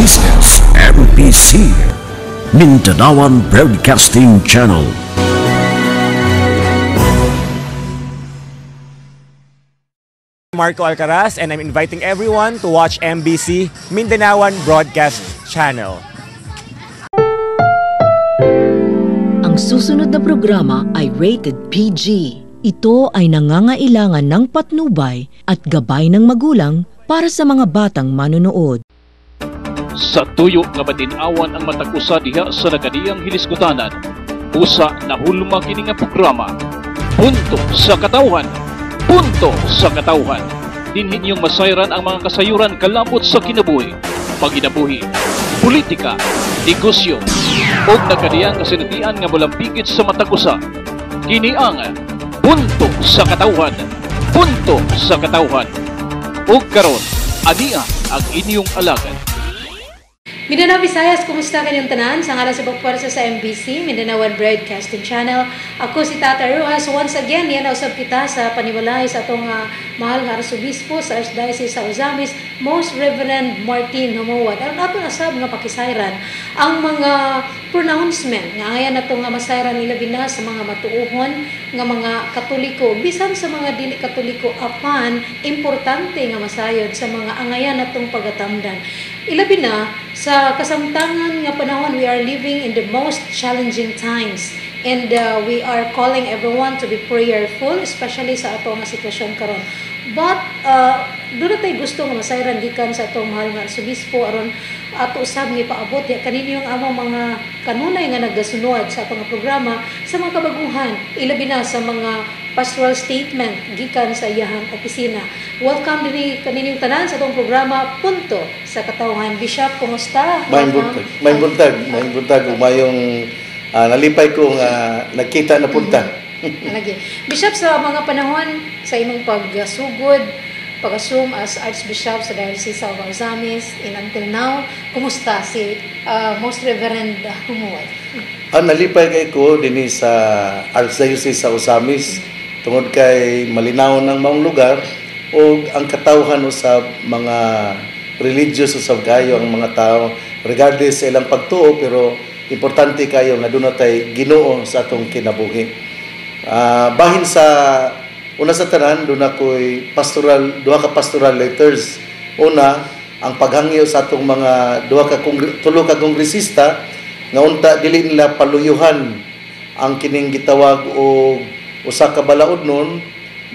Is MPC Mintanawan Broadcasting Channel. Marco Alcaraz and I'm inviting everyone to watch MBC Mindanaoan Broadcast Channel. Ang susunod na programa ay rated PG. Ito ay nangangailangan ng patnubay at gabay ng magulang para sa mga batang manonood. Sa tuyo nga matinawan ang matakusa diha sa nagadiyang hilisgutanan. Usa na hulma kini nga programa. Punto sa katawhan. Punto sa katawhan. Din ninyong masayran ang mga kasayuran kalambot sa kinabuhi. Paginabuhi, politika, negosyo, o nagkadiyang kasinatian nga malampigit sa matakusa. Kini ang Punto sa katawhan. Punto sa katawhan. O karon, ania ang inyong alagad. Mindanao Visayas, kumusta kanyang tanan? Sa ngalan sa pagpwersa sa MBC, Mindanaoan Broadcasting Channel. Ako si Tata Ruas. Once again, yan usab kita sa paniwalay sa atong uh, mahal nga Arsobispo sa Archdiocese sa Ozamis, Most Reverend Martin Humawat. Ang ato nasab nga pakisayran ang mga pronouncement nga ngayon nato nga masayran nila bina sa mga matuuhon nga mga katoliko bisan sa mga dili katoliko apan importante nga masayod sa mga angayan natong pagatamdan ilabi na sa kasamtangan nga panahon we are living in the most challenging times. And uh, we are calling everyone to be prayerful especially sa ato nga sitwasyon karon. But uh, doon na tayo gusto nga masayran gikan sa atong mahal nga arsobispo. Aron ato usab nga paabot ya kanino yung among mga kanunay nga nagasunod sa atong programa sa mga kabaguhan ilabi na sa mga pastoral statement gikan sa iyahang opisina. Welcome dinhi kanining tanan sa atong programa punto sa katawhan. Bishop kumusta? May buntag, may buntag, may buntag umayong ah, nalipay ko nga nagkita na punta. Lagi. Bishop, sa mga panahon sa imong pagsugod, pag-assume as Archbishop sa Diocese of Alzamis, and until now, kumusta si uh, Most Reverend Humuwat? Ang nalipay kay ko dinhi sa Archdiocese sa Osamis tungod kay malinaw ng maong lugar o ang katawhan usab mga religious usab kayo ang mga tao regardless sa ilang pagtuo pero importante kayo nga doon tay Ginoo sa atong kinabuhi. Ah, bahin sa una sa tanan doon ako'y pastoral duha ka pastoral letters. Una, ang paghangyo sa atong mga duha ka tulo ka kongresista nga unta dili nila paluyuhan ang kining gitawag og usa ka balaod nun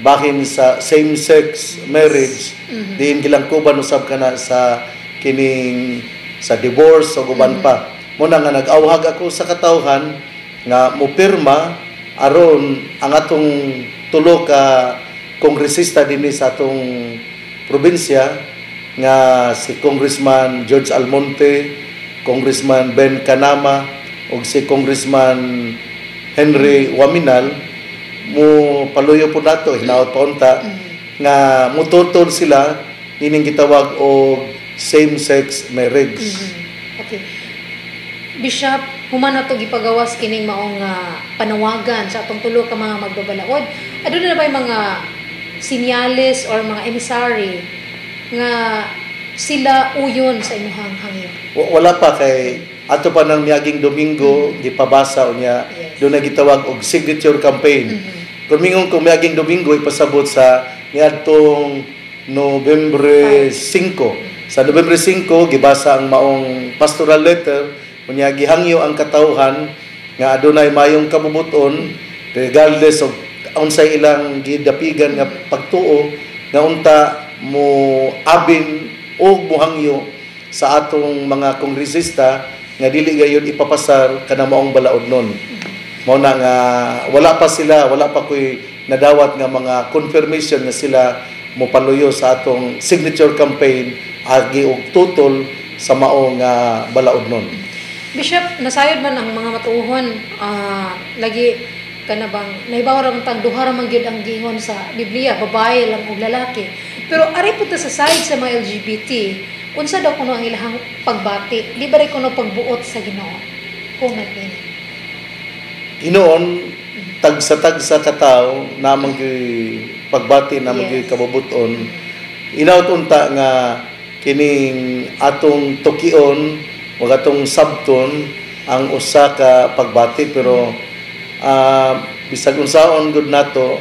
bahin sa same-sex marriage diin gilangkuban usab kana sa kining sa divorce o guban pa. Muna nga nag-awhag ako sa katawhan nga mupirma aron ang atong tulo ka kongresista dinhi sa atong probinsya nga si Congressman George Almonte, Congressman Ben Kanama ug si Congressman Henry Waminal mo paluyo po nato hinaot unta nga mututol sila ining gitawag og same-sex marriage. Okay. Bishop, human na to gipagawas kining maong nga panawagan sa atong tulo ka mga magbabalaod. Aduna na ba yung mga sinyales or mga emissary nga sila uyon sa imuhang hangyo? Wa- Wala pa kay ato pa ng miyaging Domingo gipabasa unya Yes. doon na gitawag og signature campaign. Kung mingon kung miyaging Domingo ipasabot sa niadtong Nobyembre 5. Sa Nobyembre 5 gibasa ang maong pastoral letter unya gihangyo ang katawhan nga adunay mayong kabubuton regardless of unsay ilang gidapigan nga pagtuo nga unta mo abin o muhangyo sa atong mga kongresista nga dili gayon ipapasar kana maong balaod nun. Mao na nga wala pa sila, wala pa koy nadawat nga mga confirmation nga sila mo paluyo sa atong signature campaign agi og tutol sa mao nga balaod nun. Bishop, nasayod man ang mga matuuhon, ah, lagi ka na bang, naibaw ra tag duha ra man ang gingon sa Biblia, babae lang ug lalaki. Pero ari po sa side sa mga LGBT, unsa daw kuno ang ilahang pagbati, rin kuno pagbuot sa Ginoo? Comment nini. Hinoon tag sa tag sa katao namang gyud pagbati namang Yes. gyud kabubuton. Inaut unta nga kining atong tukion o atong sabton ang usa ka pagbati pero ah, bisag unsaon gud nato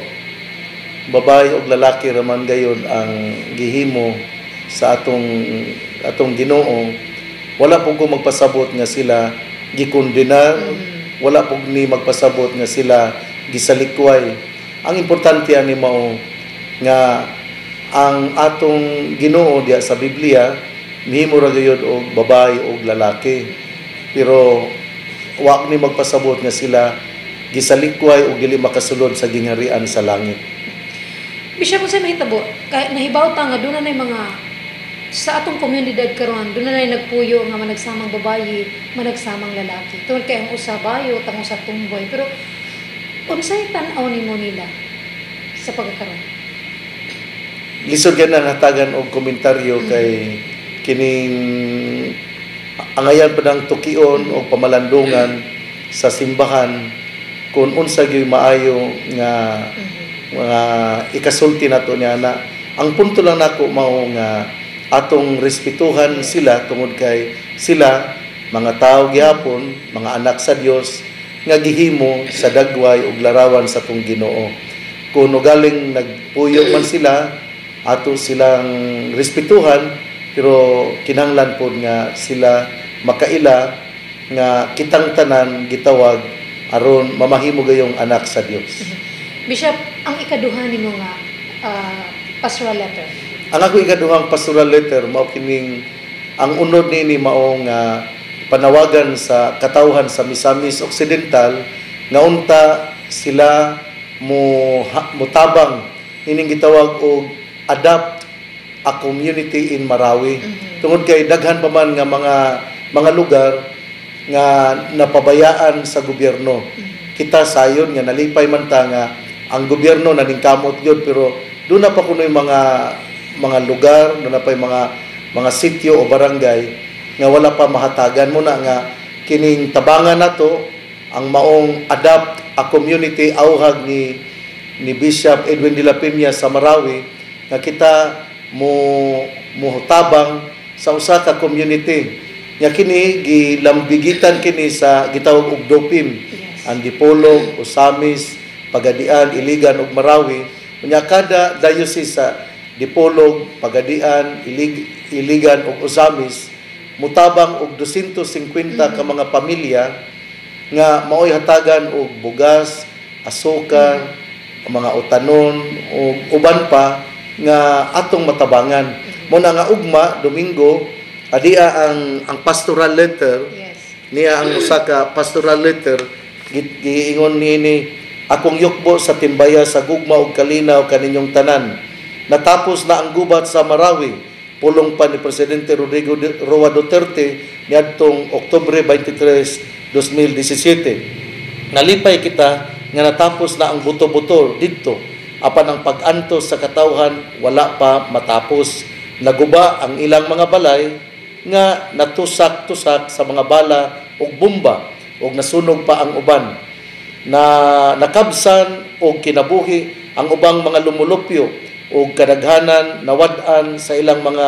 babae ug lalaki raman gayud ang gihimo sa atong atong Ginoo wala po ko magpasabot nga sila gikondenar wala po ni magpasabot nga sila gisalikway. Ang importante ani mao nga ang atong Ginoo diya sa Biblia mihimo ra gayud og babae ug lalaki. Pero wa ni magpasabot nga sila gisalikway ug dili makasulod sa gingharian sa langit Bisya ko sa mahitabo, kahit nahibaw ta nga doon na mga sa atong komunidad karon doon na nagpuyo nga managsamang babayi, managsamang lalaki. Tungod kay ang usa bayo, usa tumboy. Pero unsay tan-aw nimo nila sa pagkakaroon? lisod ka na hatagan og komentaryo kay kining angayan pa ng tukion o pamalandungan sa simbahan kung unsa gyud maayo nga mga ikasulti nato niya na ang punto lang nako mao nga atong respetuhan sila tungod kay sila mga tao gihapon mga anak sa Dios nga gihimo sa dagway ug larawan sa tong Ginoo kung galing nagpuyo man sila ato silang respetuhan pero kinahanglan pod nga sila makaila nga kitang tanan gitawag aron mamahimo gayong anak sa Dios. Bishop, ang ikaduha nimo nga ah, pastoral letter. Ang ako ikaduhang pastoral letter mao kining ang unod nini mao nga panawagan sa katawhan sa Misamis Occidental nga unta sila mo mutabang ining gitawag og adapt a community in Marawi. Tungod kay daghan pa man nga mga mga lugar nga napabayaan sa gobyerno. Kita sayon nga nalipay man ta nga ang gobyerno naningkamot gyud pero doon na pa kuno yung mga mga lugar, doon na pa yung mga mga sityo o barangay nga wala pa mahatagan. Mo na nga kining tabangan nato ang maong adapt a community auhag ni ni Bishop Edwin de la Peña sa Marawi nga kita mo mutabang sa usa ka community. Nga kini gilambigitan kini sa gitawag og dopim Yes. ang Dipolog, Usamis, Pagadian, Iligan ug Marawi unya kada diocese Dipolog, Pagadian, Ilig, Iligan ug Usamis mutabang og 250 ka mga pamilya nga maoy hatagan og bugas, asukar, mga utanon ug uban pa nga atong matabangan. Mo na nga ugma Domingo adia ang ang pastoral letter Yes. niya ang usa ka pastoral letter gi- giingon niini akong yukbo sa timbaya sa gugma ug kalinaw kaninyong tanan. Natapos na ang gubat sa Marawi. Pulong pa ni presidente Rodrigo Roa Duterte niadtong Oktubre 23 2017 nalipay kita nga natapos na ang buto-buto didto. Apan ang pag-antos sa katawhan wala pa matapos. Naguba ang ilang mga balay nga natusak-tusak sa mga bala ug bomba ug nasunog pa ang uban na nakabsan o kinabuhi ang ubang mga lumulupyo o kadaghanan nawad-an sa ilang mga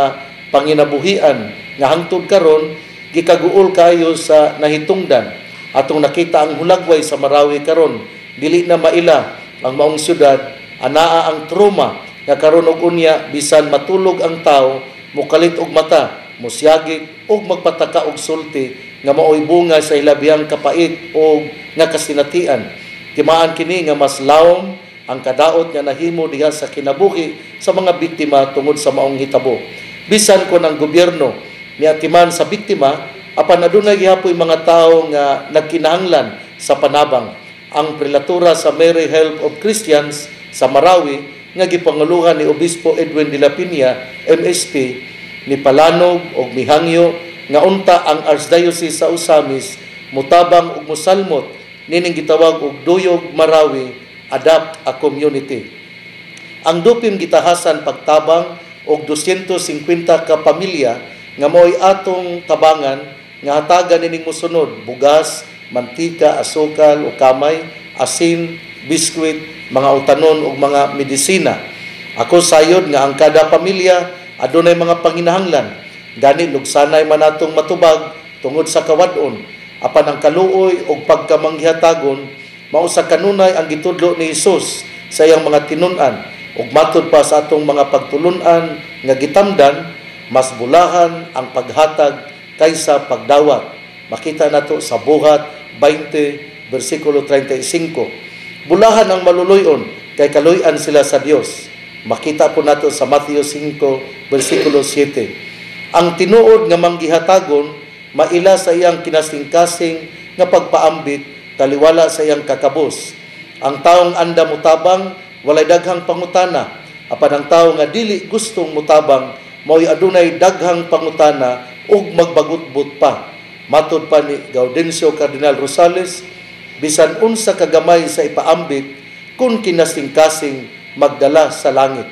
panginabuhian nga hangtod karon gikaguol kayo sa nahitungdan. Atong nakita ang hulagway sa Marawi karon dili na maila ang maong syudad anaa ang trauma nga karon og unya bisan matulog ang tao mukalit og mata musyagit ug magpataka og sulti nga maoy bunga sa ilabihang kapait o nga kasinatian. Timaan kini nga mas lawom ang kadaot nga nahimo diha sa kinabuhi sa mga biktima tungod sa maong hitabo. Bisan kon ang gobyerno niatiman sa biktima apan adunay gihapoy mga tawo nga nagkinahanglan sa panabang. Ang prelatura sa Mary Help of Christians sa Marawi nga gipanguluhan ni Obispo Edwin de la Piña MSP ni Palanog og Mihangyo nga unta ang Archdiocese sa Usamis mutabang og musalmot nining gitawag og Duyog Marawi Adapt a Community. Ang dupim gitahasan pagtabang og 250 ka pamilya nga mo'y atong tabangan nga hatagan nining mosunod bugas, mantika, asukal o kamay, asin, biskwit, mga utanon ug mga medisina. Ako sayod nga ang kada pamilya adunay mga panginahanglan Gani lugsanay man natong matubag tungod sa kawadon apan ang kaluoy ug pagkamanghihatagon mao sa kanunay ang gitudlo ni Hesus sa iyang mga tinun-an ug matud pa sa atong mga pagtulun-an nga gitamdan mas bulahan ang paghatag kaysa pagdawat. Makita nato sa buhat 20 bersikulo 35. Bulahan ang maluluyon kay kaluyan sila sa Dios. Makita po nato sa Matthew 5 bersikulo 7. Ang tinuod nga manggihatagon maila sa iyang kinasing-kasing nga pagpaambit taliwala sa iyang kakabos. Ang taong anda mutabang walay daghang pangutana apan ang tao nga dili gustong mutabang mao'y adunay daghang pangutana ug magbagutbot pa. Matod pa ni Gaudencio Cardinal Rosales, bisan unsa kagamay sa ipaambit kung kinasing-kasing magdala sa langit.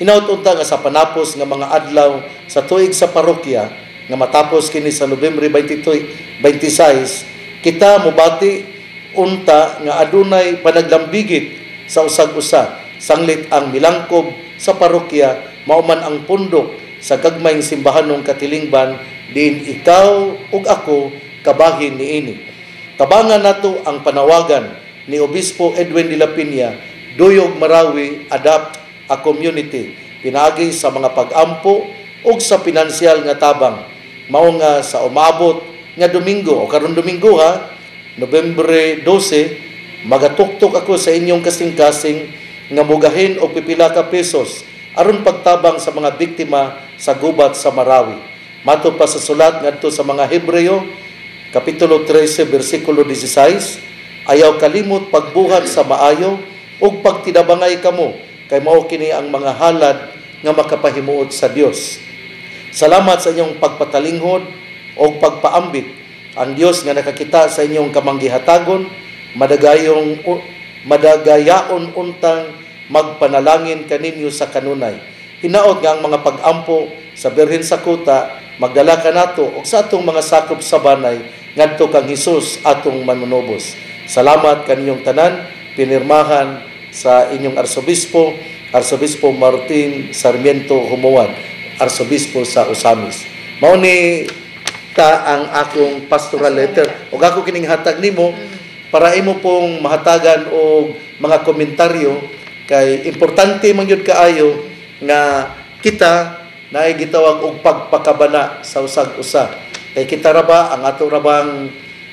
Inaut-unta nga sa panapos nga mga adlaw sa tuig sa parokya nga matapos kini sa Nobyembre 22, 26, kita mubati unta nga adunay panaglambigit sa usag-usa sanglit ang milangkob sa parokya mauman ang pundok sa gagmayng simbahanong katilingban din ikaw ug ako kabahin niini. Tabangan nato ang panawagan ni Obispo Edwin de la Piña, Duyog Marawi Adapt a Community, pinaagi sa mga pag-ampo ug sa pinansyal nga tabang. Mao nga sa umabot nga Domingo o karon Domingo ha, Nobyembre 12, magatuktok ako sa inyong kasing-kasing nga mugahin og pipila ka pesos aron pagtabang sa mga biktima sa gubat sa Marawi. Mato pa sa sulat ngadto sa mga Hebreo kapitulo 13 bersikulo 16, ayaw kalimot pagbuhat sa maayo ug pagtidabangay kamo kay mao kini ang mga halad nga makapahimuot sa Dios. Salamat sa inyong pagpatalinghod o pagpaambit. Ang Dios nga nakakita sa inyong kamanggihatagon, madagayong madagayaon untang magpanalangin kaninyo sa kanunay. Hinaot nga ang mga pag-ampo sa Birhen sa Kuta, magdala ka nato og sa atong mga sakop sa banay ngadto kang Hesus atong manunobos. Salamat kaninyong tanan, pinirmahan sa inyong arsobispo, Arsobispo Martin Sarmiento Humuan, Arsobispo sa Usamis. Mao ni ta ang akong pastoral letter. Ug ako kining hatag nimo para imo pong mahatagan og mga komentaryo kay importante man gyud kaayo nga kita naay gitawag og pagpakabana sa usag-usa. Kay kita ra ba ang ato ra bang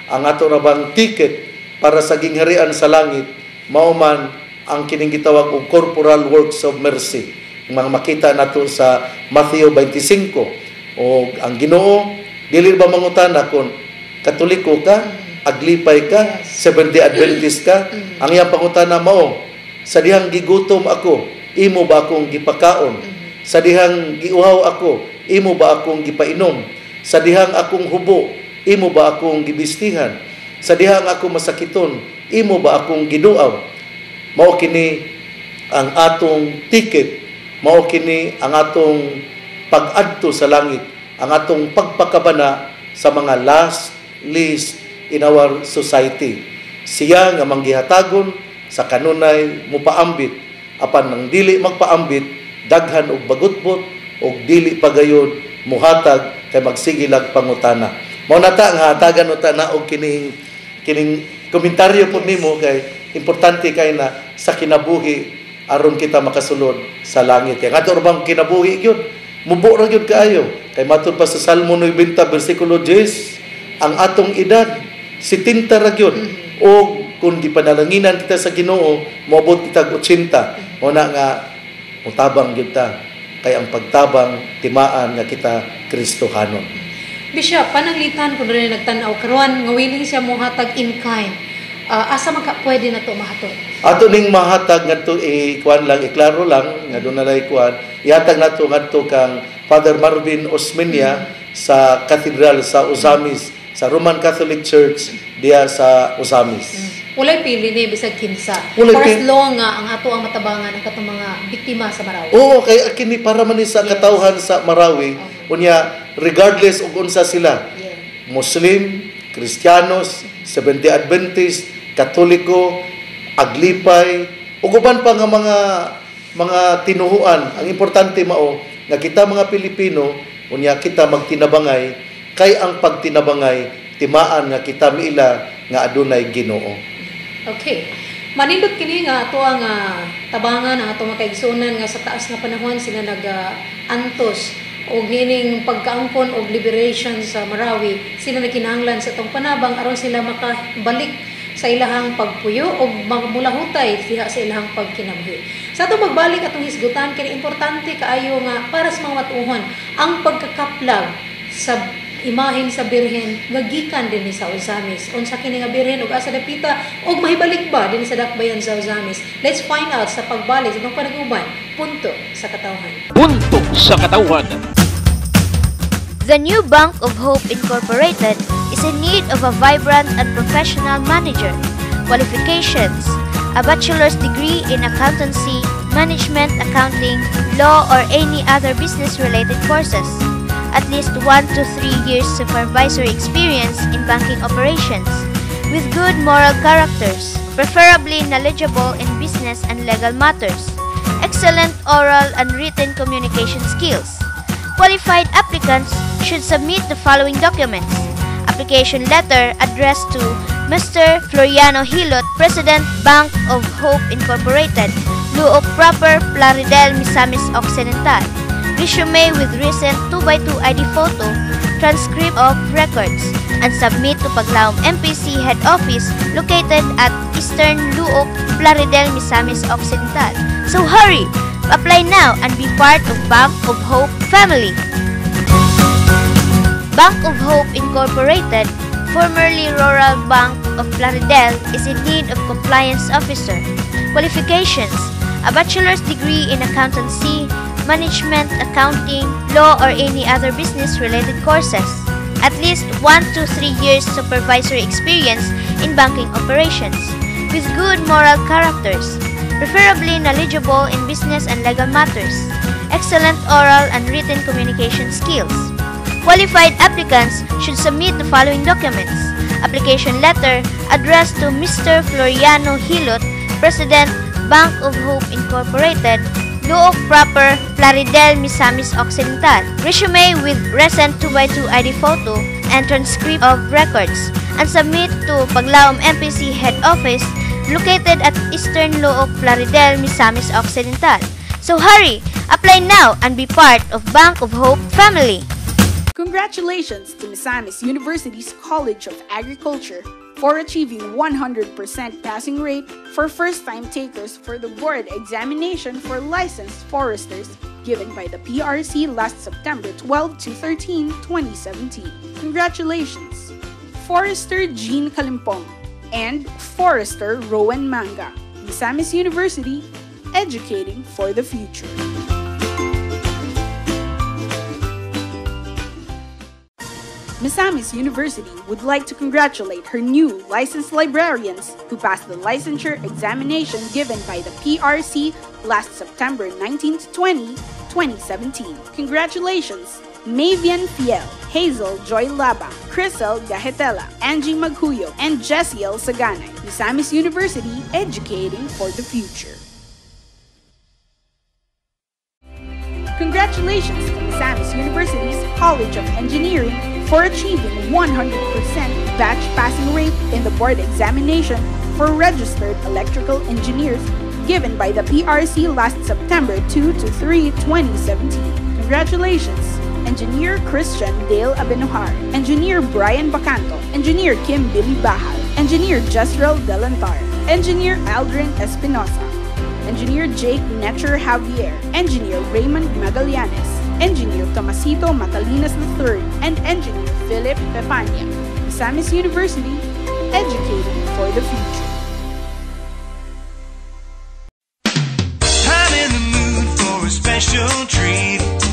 ang ato ra bang ticket para sa gingharian sa langit mao man ang kining gitawag og corporal works of mercy. Mga makita nato sa Matthew 25 o ang Ginoo dili ba mangutana kon katoliko ka, aglipay ka, Seventh-day Adventist ka, ang iyang pangutana mao sa dihang gigutom ako, imo ba akong gipakaon? Sa dihang giuhaw ako, imo ba akong gipainom? Sa dihang akong hubo, imo ba akong gibistihan? Sa dihang ako masakiton, imo ba akong giduaw? Mao kini ang atong ticket, mao kini ang atong pag-adto sa langit, ang atong pagpakabana sa mga last list in our society. Siya nga manggihatagon sa kanunay mupaambit apan nang dili magpaambit daghan og bagutbot og dili pagayod muhatag kay magsigilag pangutana mao nata nga hatagan uta na og kining kining komentaryo pud nimo kay importante kay na sa kinabuhi aron kita makasulod sa langit. Kay ato bang kinabuhi gyud? Mubo ra gyud kaayo. Kay matud pa sa Salmo 90 bersikulo 10 ang atong edad 70 ra gyud. Og kung gipanalanginan kita sa Ginoo moabot kita 80 mo na nga mutabang gyud ta. Kay ang pagtabang timaan nga kita Kristohanon Bishop, pananglitan kung rin nagtanaw. Karon nga willing siya mo hatag in kind. Ah, asa man ka pwede na to mahatod? ato ning mahatag ngadto i kuan lang iklaro lang nga doon nalay kuan ihatag nato ngadto kang Father Marvin Osmeña sa Cathedral sa Usamis sa Roman Catholic Church diya sa Usamis Walay pili ni bisag kinsa. Walay For as long nga ang ato ang matabangan ang katong mga biktima sa Marawi. Oo, kay kini para man sa katawhan sa Marawi, unya regardless og unsa sila, Yeah. Muslim, Kristiyanos, Seventh-day Adventist, Katoliko, Aglipay, ug uban pa nga mga mga tinuhuan. Ang importante mao nga kita mga Pilipino Unya kita magtinabangay kay ang pagtinabangay timaan nga kita miila nga adunay Ginoo. Okay. Manindot kini nga ato ang ah, tabangan ang ato makaigsunan nga sa taas nga panahon sila nag-antos og nining pagkaangkon og liberation sa Marawi sila nagkinahanglan sa tong panabang aron sila makabalik sa ilahang pagpuyo o magmulahutay diha sa ilahang pagkinabuhi. Sa ato pagbalik atong hisgutan kini importante kaayo nga para sa mga ang pagkakaplag sa imahen sa birhen nga gikan dinhi sa Ozamis. Unsa kini nga birhen ug asa dapita ug mahibalik ba dinhi sa dakbayan sa Ozamis? Let's find out sa pagbalik sa itong paniguban punto sa katawhan. Punto sa katawan. The new Bank of Hope Incorporated is in need of a vibrant and professional manager. Qualifications A bachelor's degree in accountancy, management, accounting, law, or any other business related courses. At least 1 to 3 years supervisory experience in banking operations. With good moral characters, preferably knowledgeable in business and legal matters. Excellent oral and written communication skills. Qualified applicants should submit the following documents. Application letter addressed to Mr. Floriano Hilot, President Bank of Hope Incorporated, Luok Proper, Plaridel, Misamis Occidental. Resume with recent 2x2 ID photo, transcript of records, and submit to Paglaom MPC Head Office located at Eastern Luok, Plaridel, Misamis Occidental. So hurry! Apply now and be part of Bank of Hope family. Bank of Hope Incorporated, formerly Rural Bank of Plaridel, is in need of compliance officer. Qualifications: a bachelor's degree in accountancy, management, accounting, law, or any other business-related courses. At least 1 to 3 years supervisory experience in banking operations, with good moral characters, preferably knowledgeable in business and legal matters, excellent oral and written communication skills. Qualified applicants should submit the following documents. Application letter addressed to Mr. Floriano Hilot, President, Bank of Hope Incorporated, Luok Proper, Plaridel, Misamis Occidental. Resume with recent 2x2 ID photo and transcript of records and submit to Paglaom MPC Head Office located at Eastern Luok, Plaridel, Misamis Occidental. So hurry! Apply now and be part of Bank of Hope family. Congratulations to Misamis University's College of Agriculture for achieving 100% passing rate for first-time takers for the board examination for licensed foresters given by the PRC last September 12 to 13, 2017. Congratulations! Forester Jean Kalimpong and Forester Rowan Manga. Misamis University, educating for the future. Misamis University would like to congratulate her new licensed librarians who passed the licensure examination given by the PRC last September 19 to 20, 2017. Congratulations! Mavian Fiel, Hazel Joy Laba, Crystal Gajetela, Angie Maghuyo, and Jessiel Saganay. Misamis University, educating for the future. Congratulations to Misamis University's College of Engineering for achieving 100% batch passing rate in the board examination for registered electrical engineers given by the PRC last September 2 to 3, 2017. Congratulations! Engineer Christian Dale Abenuhar, Engineer Brian Bacanto, Engineer Kim Billy Bahal, Engineer Jezreel Delantar, Engineer Aldrin Espinosa, Engineer Jake Netcher Javier, Engineer Raymond Magallanes, Engineer Tomasito Matalinas III, and Engineer Philip Pepania. Misamis University, educating for the future. Special treat.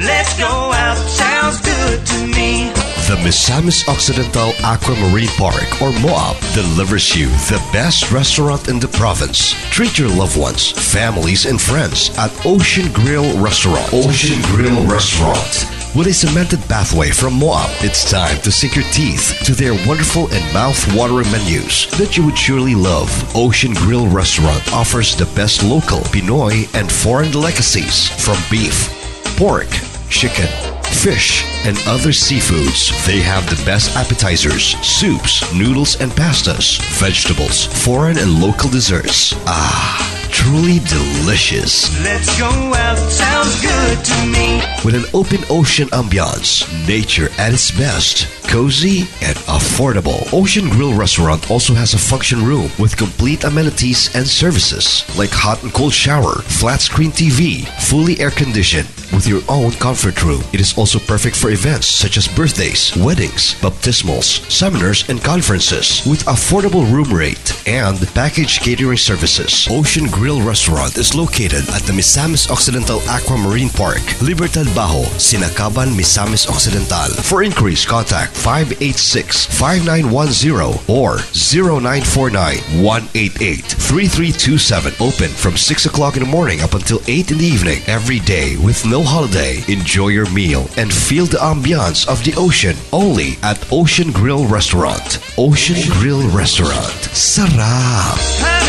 Let's go out, sounds good to me. The Misamis Occidental Aquamarine Park or MOAP delivers you the best restaurant in the province. Treat your loved ones, families, and friends at Ocean Grill Restaurant. Ocean Grill Restaurant. With a cemented pathway from Moab, it's time to sink your teeth to their wonderful and mouth-watering menus that you would surely love. Ocean Grill Restaurant offers the best local, Pinoy, and foreign delicacies from beef, pork, chicken, fish, and other seafoods. They have the best appetizers, soups, noodles, and pastas, vegetables, foreign and local desserts. Ah, truly delicious. Let's go out, sounds good to me. With an open ocean ambiance, nature at its best, cozy and affordable. Ocean Grill Restaurant also has a function room with complete amenities and services like hot and cold shower, flat screen TV, fully air conditioned, with your own comfort room. It is also perfect for events such as birthdays, weddings, baptismals, seminars, and conferences with affordable room rate and package catering services. Ocean Grill Restaurant is located at the Misamis Occidental Aquamarine Park, Libertad Bajo, Sinakaban, Misamis Occidental. For inquiries, contact 586-5910 or 0949-188-3327. Open from 6 o'clock in the morning up until 8 in the evening every day with no holiday. Enjoy your meal and feel the ambiance of the ocean only at Ocean Grill Restaurant. Ocean Grill Restaurant. Sarap!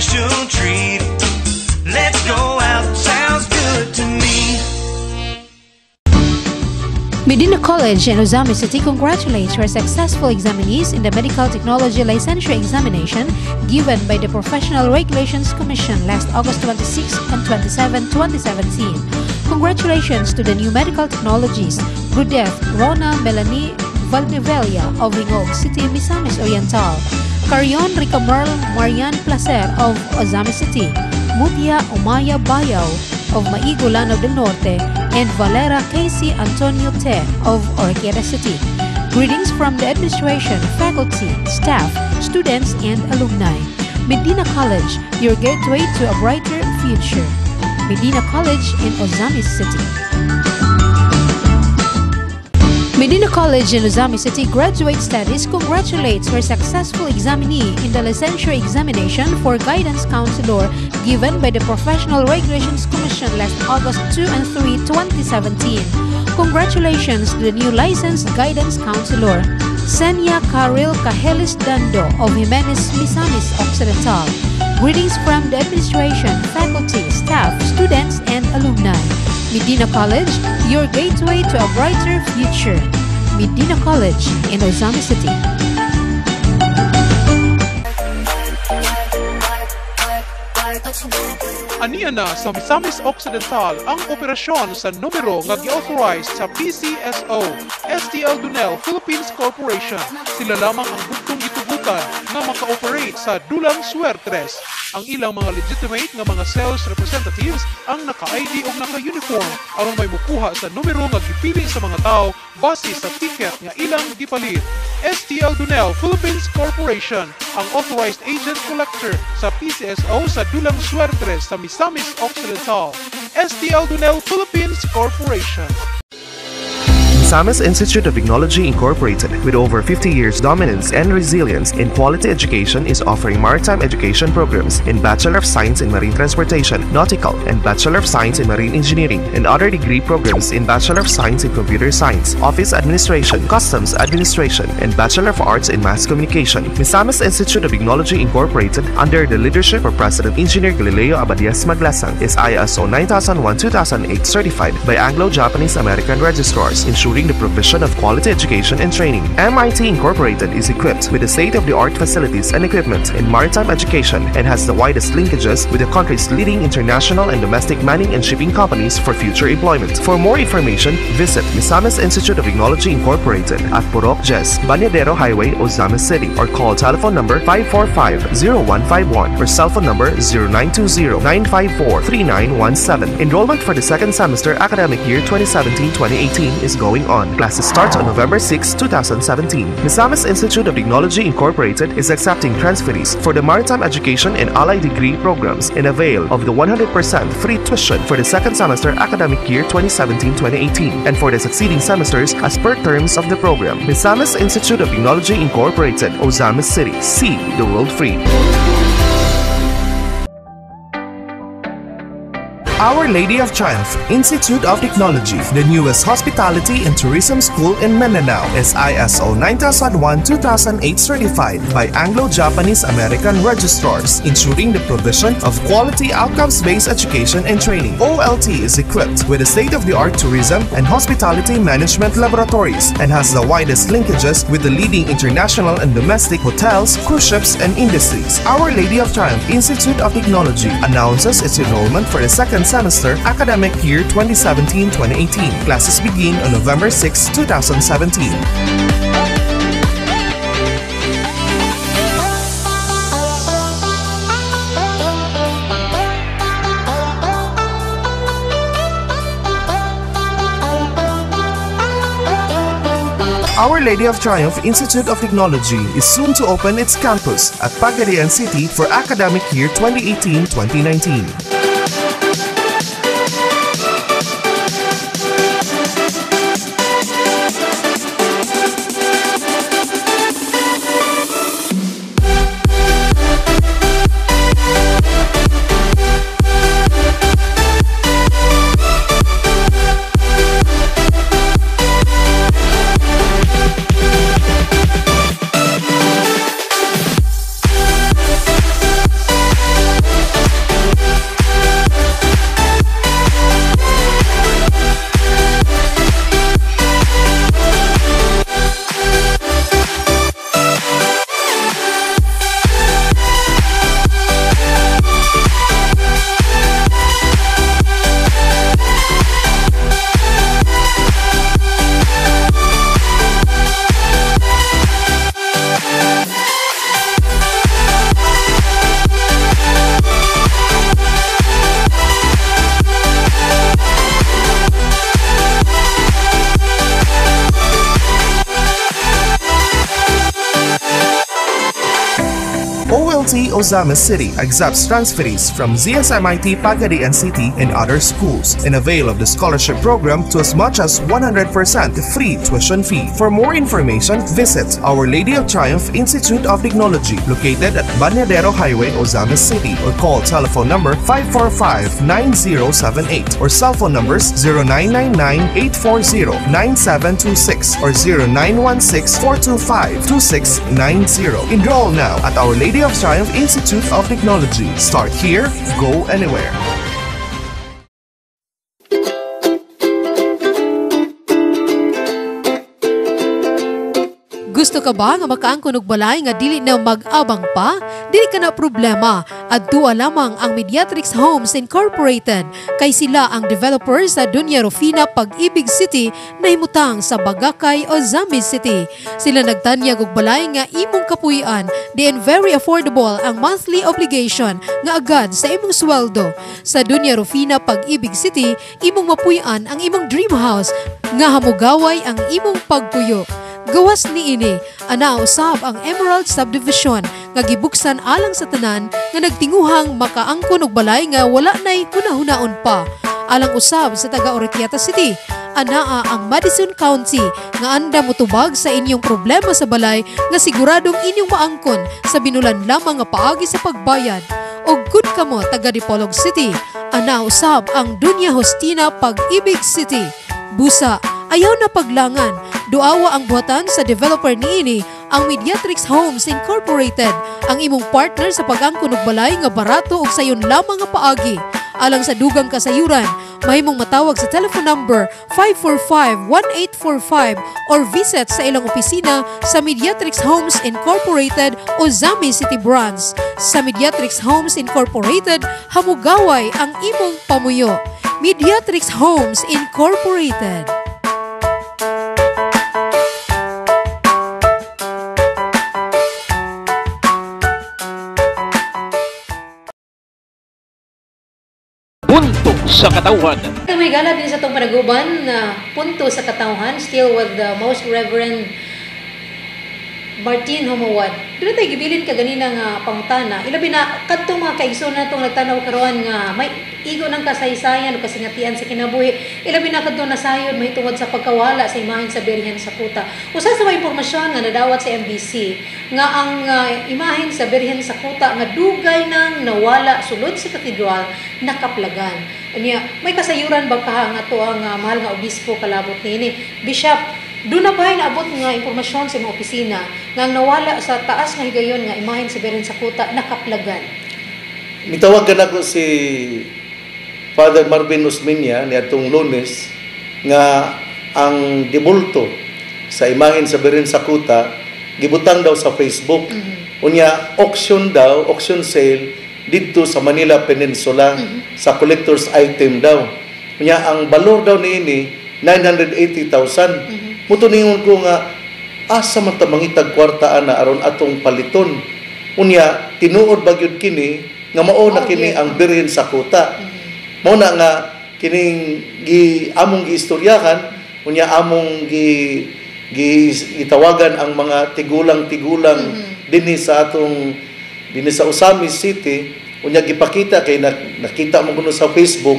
Special treat. Let's go out, sounds good to me. Medina College in Ozami City congratulates her successful examinees in the Medical Technology Licensure Examination given by the Professional Regulations Commission last August 26 and 27, 2017. Congratulations to the new medical technologies, Rudef Rona Melanie Valdevella of Ringog City, Misamis Oriental, Carion Ricamerl Marian Placer of Ozami City, Mutia Umaya Bayaw of Maigo Lanao del Norte, and Valera Casey Antonio Te of Orquera City. Greetings from the administration, faculty, staff, students, and alumni. Medina College, your gateway to a brighter future. Medina College in Ozami City. Medina College in Ozami City Graduate Studies congratulates her successful examinee in the licensure examination for guidance counselor given by the Professional Regulations Commission last August 2 and 3, 2017. Congratulations to the new licensed guidance counselor, Senya Karil Kahelis Dando of Jimenez Misamis Occidental. Greetings from the administration, faculty, staff, students, and alumni. Medina College, your gateway to a brighter future. Medina College in Ozami City. Aniya na sa Misamis Occidental ang operasyon sa numero nga gi-authorize sa PCSO, STL Dunel Philippines Corporation. Sila lamang ang gitugutan nga maka-operate sa Dulang Suertres. Ang ilang mga legitimate nga mga sales representatives ang naka-ID o naka-uniform aron may mukuha sa numero nga gipili sa mga tao base sa ticket nga ilang gipalit. STL Dunel Philippines Corporation ang authorized agent collector sa PCSO sa Dulang Suertres sa Misamis Occidental. STL Dunel Philippines Corporation. Misamis Institute of Technology Incorporated, with over 50 years dominance and resilience in quality education, is offering maritime education programs in Bachelor of Science in Marine Transportation, Nautical, and Bachelor of Science in Marine Engineering, and other degree programs in Bachelor of Science in Computer Science, Office Administration, Customs Administration, and Bachelor of Arts in Mass Communication. Misamis Institute of Technology Incorporated, under the leadership of President Engineer Galileo Abadias Maglasang, is ISO 9001-2008 certified by Anglo-Japanese American registrars, ensuring the provision of quality education and training. MIT Incorporated is equipped with the state-of-the-art facilities and equipment in maritime education and has the widest linkages with the country's leading international and domestic mining and shipping companies for future employment. For more information, visit Misamis Institute of Technology Incorporated at Purok Jes, Banyadero Highway, Ozamis City or call telephone number 545-0151 or cell phone number 0920-954-3917. Enrollment for the second semester academic year 2017-2018 is going on. Classes start on November 6, 2017. Misamis Institute of Technology Incorporated is accepting transferees for the maritime education and allied degree programs in avail of the 100% free tuition for the second semester academic year 2017-2018 and for the succeeding semesters as per terms of the program. Misamis Institute of Technology Incorporated, Ozamis City. See the world free. Our Lady of Triumph Institute of Technology, the newest hospitality and tourism school in Mindanao, is ISO 9001-2008 certified by Anglo-Japanese American registrars, ensuring the provision of quality outcomes-based education and training. OLT is equipped with a state-of-the-art tourism and hospitality management laboratories and has the widest linkages with the leading international and domestic hotels, cruise ships, and industries. Our Lady of Triumph Institute of Technology announces its enrollment for the second semester academic year 2017-2018. Classes begin on November 6, 2017. Our Lady of Triumph Institute of Technology is soon to open its campus at Pagadian City for academic year 2018-2019. OLT City accepts transferees from ZSMIT Pagadian City and other schools and avail of the scholarship program to as much as 100% free tuition fee. For more information, visit Our Lady of Triumph Institute of Technology located at Banyadero Highway, Ozamis City or call telephone number 545-9078 or cell phone numbers 0999-840-9726 or 0916-425-2690. Enroll now at Our Lady of Triumph Institute of Technology. Start here, go anywhere. Gusto ka ba nga makaangkon og balay nga dili na mag-abang pa? Dili ka na problema. Adtua lamang ang Mediatrix Homes Incorporated kay sila ang developer sa Dunya Rufina Pag-ibig City na himutang sa Bagakay o Zambis City. Sila nagtanyag og balay nga imong kapuy-an di and very affordable ang monthly obligation nga agad sa imong sweldo. Sa Dunya Rufina Pag-ibig City, imong mapuy-an ang imong dream house nga hamugaway ang imong pagpuyo. Gawas ni ini, ana usab ang Emerald Subdivision nga gibuksan alang sa tanan nga nagtinguhang makaangkon og balay nga wala nay hunahunahon pa. Alang usab sa taga Oretiata City, anaa ang Madison County nga anda motubag sa inyong problema sa balay nga siguradong inyong maangkon sa binulan lamang nga paagi sa pagbayad. O good kamo taga Dipolog City, ana usab ang Dunya Hostina Pag-ibig City. Busa, ayaw na paglangan. Duawa ang buhatan sa developer niini ang Mediatrix Homes Incorporated, ang imong partner sa pag-angkon og balay nga barato ug sayon lamang nga paagi. Alang sa dugang kasayuran, mahimong matawag sa telephone number 545-1845 or visit sa ilang opisina sa Mediatrix Homes Incorporated o Zami City Branch. Sa Mediatrix Homes Incorporated, hamugaway ang imong pamuyo. Mediatrix Homes Incorporated. Sa katawan. May gala din sa itong panaguban na punto sa katauhan, still with the most reverend Martin Humuwad. Doon tayo gibilin ka ganina nga pangutana. Ilabi na kadtong mga kaigsoon na itong nagtanaw karon nga may igo ng kasaysayan o kasingatian sa kinabuhi. Ilabi na kadtong nasayod may tungod sa pagkawala sa imahen sa Birhen sa Kuta. Usa sa mga impormasyon nga nadawat sa MBC nga ang uh, imahen sa Birhen sa Kuta nga dugay nang nawala sulod sa katedral nakaplagan. Unya, may kasayuran ba ka nga to ang uh, mahal nga obispo kalabot nini? Bishop, doon na ba naabot nga impormasyon sa mga opisina nga nawala sa taas nga higayon nga imahen sa Beren sa Kuta nakaplagan? Mitawagan ako si Father Marvin Usminya ni atong lunes nga ang dibulto sa imahin sa Beren sa Kuta gibutang daw sa Facebook. Unya auction daw, auction sale dito sa Manila Peninsula sa collector's item daw. Unya ang balor daw niini 980,000. Muto ningon ko nga asa man ta mangitag kwarta ana aron atong paliton. Unya tinuod bagyod kini nga mao na Oh, kini ang birhen sa kuta. Mao na nga kining gi among giistoryahan unya among gi gi gitawagan ang mga tigulang-tigulang dinhi sa atong dinhi sa Usamis City. Unya gipakita kay nak- nakita mo kuno sa Facebook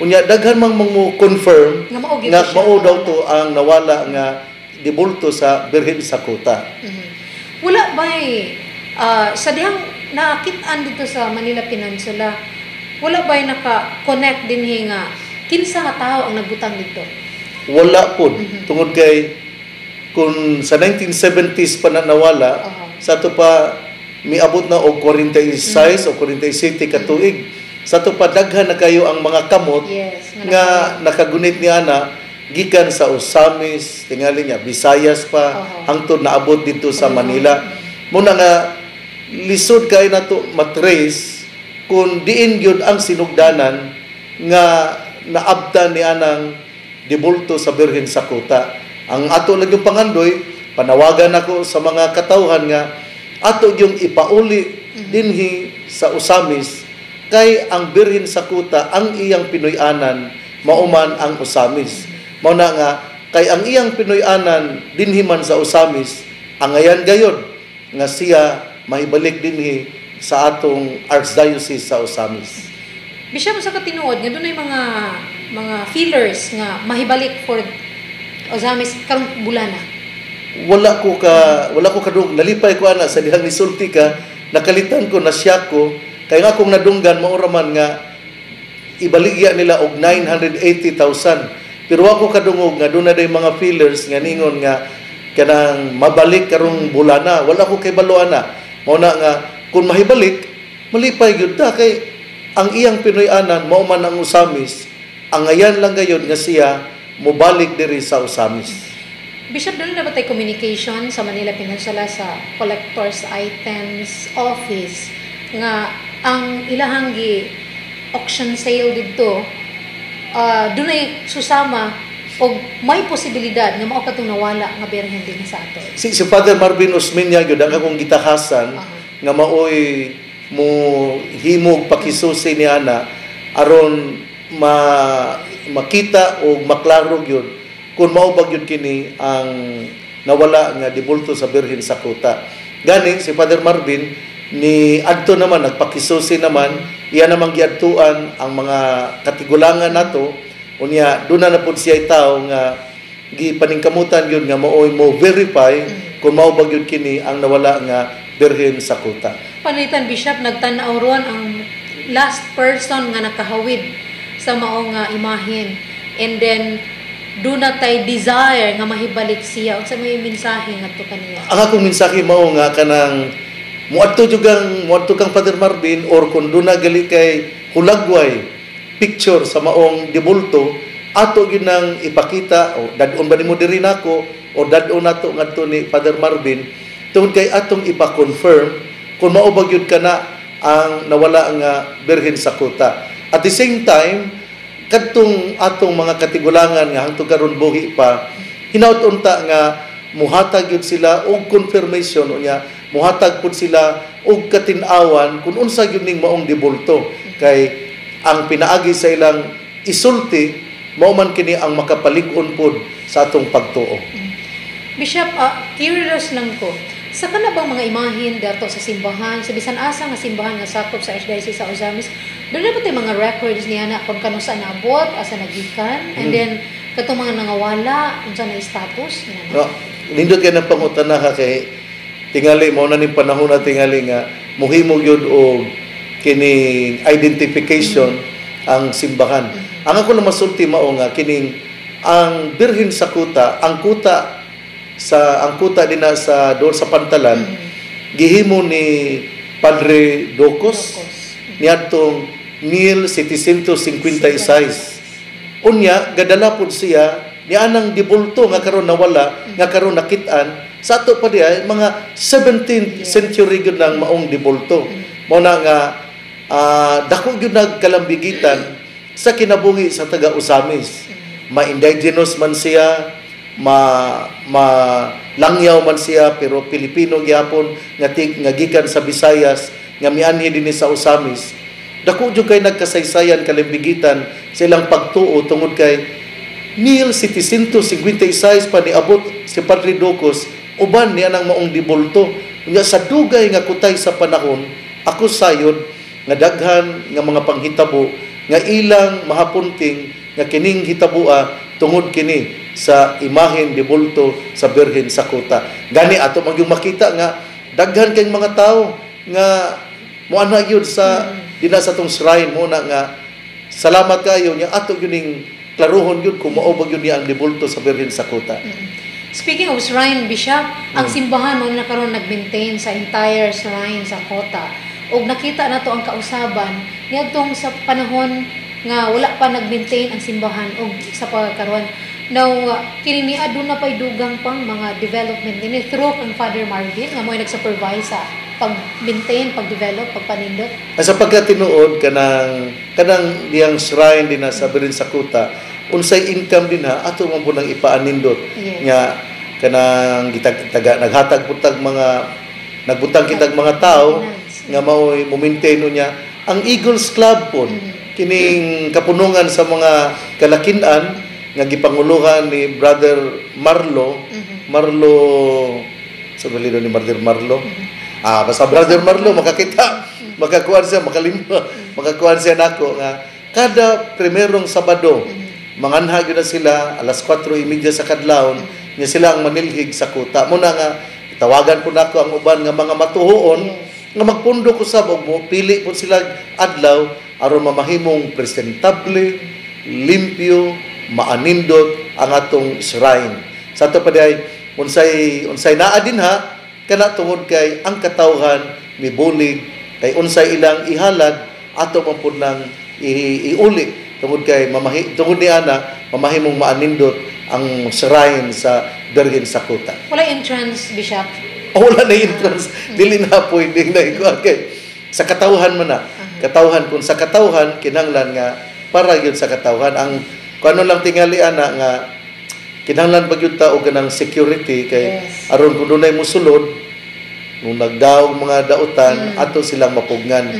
unya daghan mang mo confirm Nga mao nga daw to ang nawala nga dibulto sa Birhen sa Kuta. Wala ba uh, sa dihang nakitaan dito sa Manila Peninsula, wala ba naka-connect din nga kinsa nga tao ang nagbutang dito? Wala po. Tungod kay kung sa 1970s pa na nawala, sa to pa miabot na og 46 o 47 ka tuig. Sa to pa daghan na kayo ang mga kamot Yes, nga nakagunit ni ana gikan sa Osamis, tingali niya Visayas pa. Hangtod naabot dito sa Manila. Muna nga lisod kay nato matrace kung diin gyud ang sinugdanan nga naabtan ni anang dibulto sa Birhen sa Kuta. Ang ato lang yung pangandoy, panawagan ako sa mga katawhan nga ato yung ipauli dinhi sa Usamis kay ang Birhen sa Kuta ang iyang Pinoyanan mauman ang Usamis. Mao na nga kay ang iyang Pinoyanan dinhi man sa Usamis ang ayan gayon nga siya mahibalik dinhi sa atong Archdiocese sa Usamis. Bishop sa katinuod nga dunay mga mga feelers nga mahibalik for Ozamis karong bulana. wala ko ka wala ko kadung nalipay ko ana sa dihang nisulti ka nakalitan ko na siya ko kay nga akong nadunggan mao ra man nga ibaligya nila og 980,000 pero ako kadungog nga doon na mga feelers nga ningon nga kanang mabalik karong bulana wala ko kay mao na nga kung mahibalik malipay gyud ta kay ang iyang Pinoy-anan mao man ang usamis ang ayan lang gayud nga siya mobalik diri sa usamis. Bishop, dala na ba tayo communication sa Manila Peninsula sa Collectors Items Office nga ang ilahang gi auction sale dito uh, dunay susama og may posibilidad nga mao katong nawala nga berhen din sa ato. Si, si Father Marvin Osmeña gyud ang akong gitahasan nga maoy mo himog pakisusi ni ana aron ma makita o maklaro gyud kung mao ba gyud kini ang nawala nga dibulto sa Birhen sa Kuta. Gani si Father Marvin ni adto naman nagpakisusi naman iya namang giadtuan ang mga katigulangan nato unya doon na pud siya tao nga gipaningkamutan yun nga maoy mo verify kung mao ba gyud kini ang nawala nga birhen sa kuta. Panitan Bishop nagtan-aw ron ang last person nga nakahawid sa mao nga imahen. And then do na tay desire nga mahibalik siya unsa may mensahe ngadto kaniya. Ang akong mensahe mao nga kanang muadto jud kang muadto kang Father Marvin or kung doon na gali kay hulagway picture sa maong dibulto ato gyud nang ipakita o dadon ba nimo diri nako o dadon nato ngadto ni Father Marvin tungod kay atong ipa-confirm kung mao ba gyud kana ang nawala nga birhen sa kuta. At the same time, kadtong atong mga katigulangan nga hangtod karon buhi pa, hinaut-unta nga muhatag yun sila og confirmation unya muhatag pud sila og katin-awan kung unsa gyud ning maong dibulto kay ang pinaagi sa ilang isulti mao man kini ang makapalig-on pud sa atong pagtuo. Bishop, ah, curious lang ko. Sa kana bang mga imahin dato sa simbahan, sa bisan asa nga simbahan nga sakop sa Archdiocese sa Ozamis, doon na ba mga records niya na kung kano sa naabot, asa nagikan, and Mm. then katong mga nangawala, unsa na status niya. No, nindot kay ng pangutana ka kay tingali mo na ning panahon na tingali nga muhimo gyud og kining identification ang simbahan. Ang ako na masulti mao nga kining ang birhen sa kuta, ang kuta sa ang kuta din na sa doon sa pantalan gihimo ni Padre Docos niadtong 1756. Unya gadala pud siya ni anang dibulto nga karon nawala nga karon nakitaan sa ato pa diay mga 17th century gyud nang maong dibulto. Mo na nga ah, dako gyud nagkalambigitan sa kinabuhi sa taga Usamis ma-indigenous man siya ma ma langyaw man siya pero Pilipino gyapon nga tig nga gikan sa Visayas nga mianhi dinhi sa Usamis. Dako jud kay nagkasaysayan kalimbigitan sa ilang pagtuo tungod kay 1756 pa niabot si Padre Docos uban niya nang maong dibulto. Unya sa dugay nga kutay sa panahon ako sayod nga daghan nga mga panghitabo nga ilang mahapunting nga kining hitabua tungod kini sa imahen dibulto sa Birhen sa Kuta gani ato man yung makita nga daghan kay mga tao nga moana gyud sa dina sa tong shrine mo na nga salamat kayo nya ato gyud ning klaruhon gyud kung mao ba gyud niya ang dibulto sa Birhen sa Kuta Speaking of shrine, Bishop, ang Mm. simbahan mo na karon nag-maintain sa entire shrine sa kota. Og nakita na to ang kausaban niadtong sa panahon nga wala pa nag-maintain ang simbahan og sa pagkaron. Now, uh, kini ni aduna pay dugang pang mga development din through ang Father Marvin nga mo nag-supervise sa pag-maintain, pag-develop, pagpanindot. Sa pagkatinuod kanang kanang diyang shrine din na sa Sakuta, unsay income din ha? Ato man po nang ipaanindot Yes. nga kanang gitag taga naghatag putag mga nagbutang kitag mga tao nga mao'y mo-maintain niya. Ang Eagles Club po kining kapunungan sa mga kalakinan nga gipanguluhan ni Brother Marlo. Marlo sa balido ni Brother Marlo. Ah basta Brother Marlo makakita. Makakuan siya makalimba makakuan siya nako nga kada primerong Sabado manganha na sila alas 4:30 sa kadlawon nga sila ang manilhig sa kuta. Mo na nga tawagan po nako ang uban nga mga matuhuon nga magpundo ko og mo pili po sila adlaw aron mamahimong presentable limpyo maanindot ang atong shrine. Sa ato pa diay unsay unsay naa din ha kana tungod kay ang katawhan mibulig kay unsay ilang ihalad ato man pud nang iuli tungod kay mamahi tungod ni ana mamahimong maanindot ang shrine sa Birhen sa Kuta. Wala entrance, Bishop. O wala na entrance, dili na pwede na ikuha kay sa katawhan man na. Katawhan kung sa katawhan kinahanglan nga para gyud sa katawhan ang kung ano lang tingali ana nga kinahanglan ba gyud ta og kanang security kay Yes. aron kung dunay mosulod nung nagdaog mga dautan ato silang mapugnan.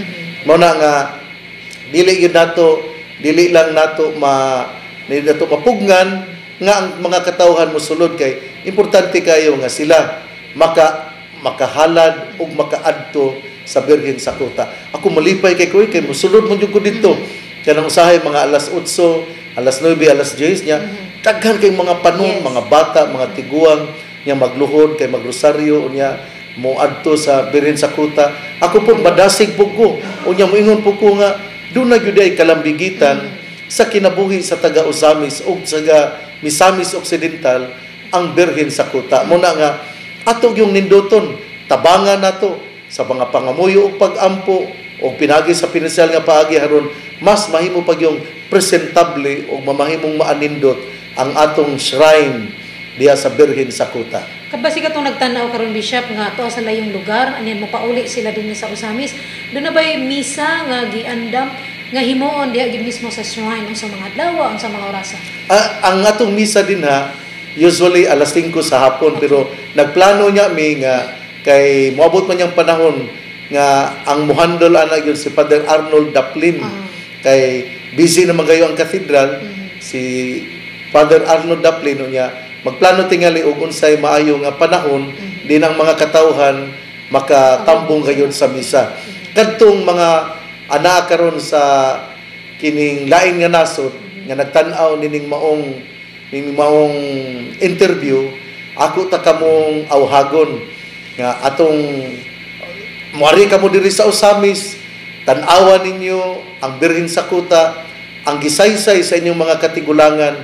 Mao na nga dili gyud nato dili lang nato ma nato mapugnan nga ang mga katawhan mosulod kay importante kayo nga sila maka makahalad ug makaadto sa Birhen sa Kuta. Ako malipay kay koy kay mosulod mo jud ko dito. Kaya nang usahay mga alas 8, alas 9, alas 10 niya, daghan kay mga panon, mga bata, mga tiguang niya magluhod kay magrosaryo unya mo adto sa Birhen sa Kuta. Ako po madasig po ko. Unya moingon po ko nga doon na gyud ay kalambigitan sa kinabuhi sa taga Usamis ug sa taga Misamis Occidental ang Birhen sa Kuta. Muna nga ato yung nindoton tabangan nato sa mga pangamuyo ug pag-ampo o pinagi sa pinansyal nga paagi haron mas mahimo pag yung presentable o mamahimong maanindot ang atong shrine diya sa Birhen sa Kuta. Kabasi ka itong nagtanaw karon Bishop nga to sa layong lugar, aniyan mo pauli sila din sa Usamis. Doon na ba yung misa nga giandam nga himuon diha gid mismo sa shrine unsa mga adlaw unsa mga orasa. Ah, ang atong misa din ha, usually alas 5 sa hapon pero nagplano niya mi nga kay moabot man yung panahon nga ang muhandol ana yun si Father Arnold Daplin kay busy naman kayo ang cathedral si Father Arnold Daplin niya magplano tingali og unsay maayo nga panahon din ang mga katawhan makatambong gayon sa misa. Kadtong mga ana karon sa kining lain nga nasod nga nagtan-aw nining maong nining maong interview ako ta kamong awhagon. Nga atong Muari kamo diri sa Usamis, tan-awan ninyo ang Birhen sa Kuta, ang gisaysay sa inyong mga katigulangan,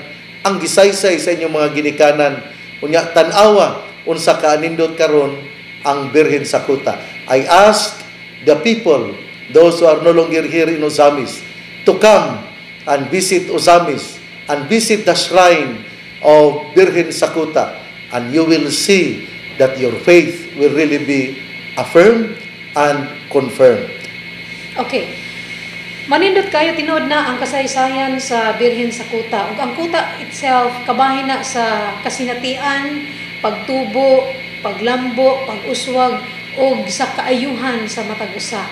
ang gisaysay sa inyong mga ginikanan. Unya tan-awa unsa ka anindot karon ang Birhen sa Kuta. I ask the people, those who are no longer here in Usamis, to come and visit Usamis and visit the shrine of Birhen Sakuta and you will see that your faith will really be affirmed and confirmed. Okay. Manindot kayo tinuod na ang kasaysayan sa Birhen sa Kuta. Ug ang Kuta itself kabahin na sa kasinatian, pagtubo, paglambo, pag-uswag ug sa kaayuhan sa matag usa.